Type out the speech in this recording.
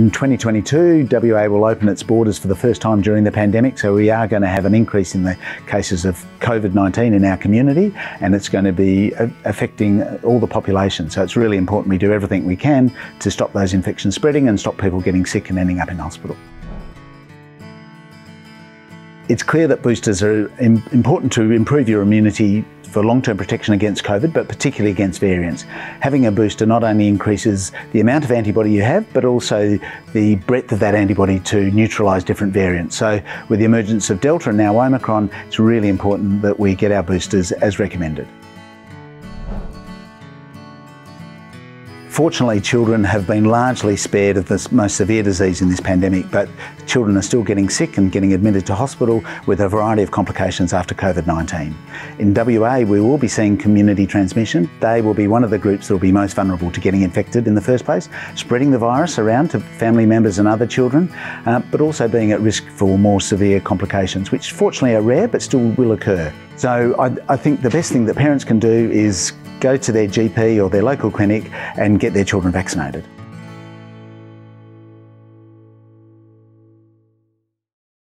In 2022, WA will open its borders for the first time during the pandemic, so we are going to have an increase in the cases of COVID 19 in our community, and it's going to be affecting all the population. So it's really important we do everything we can to stop those infections spreading and stop people getting sick and ending up in hospital. It's clear that boosters are important to improve your immunity for long-term protection against COVID, but particularly against variants. Having a booster not only increases the amount of antibody you have, but also the breadth of that antibody to neutralise different variants. So with the emergence of Delta and now Omicron, it's really important that we get our boosters as recommended. Fortunately, children have been largely spared of the most severe disease in this pandemic, but children are still getting sick and getting admitted to hospital with a variety of complications after COVID 19. In WA, we will be seeing community transmission. They will be one of the groups that will be most vulnerable to getting infected in the first place, spreading the virus around to family members and other children, uh, but also being at risk for more severe complications, which fortunately are rare but still will occur. So I, I think the best thing that parents can do is go to their GP or their local clinic and get their children vaccinated.